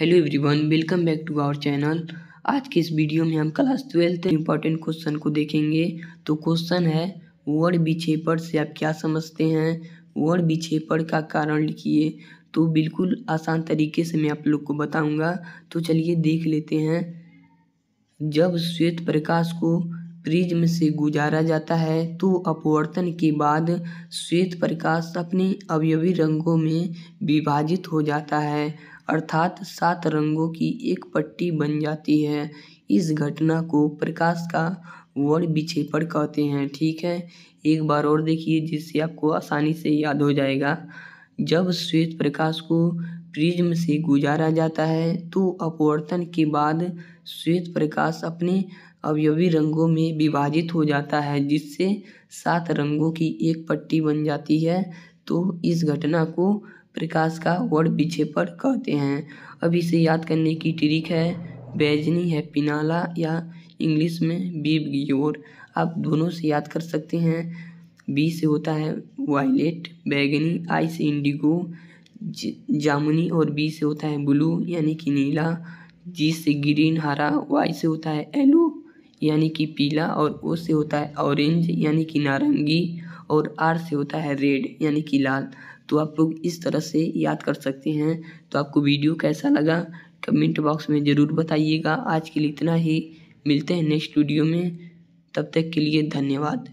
Hello everyone welcome back to our channel आज के इस वीडियो में हम क्लास ट्वेल्थ इंपॉर्टेंट क्वेश्चन को देखेंगे। तो क्वेश्चन है वर्ड बिछेपड़ से आप क्या समझते हैं? वर्ड बिछेपड़ का कारण लिखिए। तो बिल्कुल आसान तरीके से मैं आप लोग को बताऊँगा। तो चलिए देख लेते हैं। जब श्वेत प्रकाश को प्रिज्म से गुजारा जाता है तो अपवर्तन के बाद श्वेत प्रकाश अपने अवयवी रंगों में विभाजित हो जाता है, अर्थात सात रंगों की एक पट्टी बन जाती है। इस घटना को प्रकाश का वर्ण विक्षेपण कहते हैं, ठीक है? एक बार और देखिए, जिससे आपको आसानी से याद हो जाएगा। जब श्वेत प्रकाश को प्रिज्म से गुजारा जाता है तो अपवर्तन के बाद श्वेत प्रकाश अपने अवयवी रंगों में विभाजित हो जाता है, जिससे सात रंगों की एक पट्टी बन जाती है। तो इस घटना को प्रकाश का वर्ण विक्षेपण कहते हैं। अब इसे याद करने की ट्रिक है, बैजनी है पिनाला या इंग्लिश में बीब गियोर आप दोनों से याद कर सकते हैं। बी से होता है वायलेट, बैगनी, आई से इंडिगो जामुनी और बी से होता है ब्लू, यानी कि नीला, जी से ग्रीन, हरा, वाई से होता है येलो, यानी कि पीला, और ओ से होता है ऑरेंज, यानी कि नारंगी, और आर से होता है रेड, यानी कि लाल। तो आप लोग इस तरह से याद कर सकते हैं। तो आपको वीडियो कैसा लगा, कमेंट बॉक्स में ज़रूर बताइएगा। आज के लिए इतना ही। मिलते हैं नेक्स्ट वीडियो में। तब तक के लिए धन्यवाद।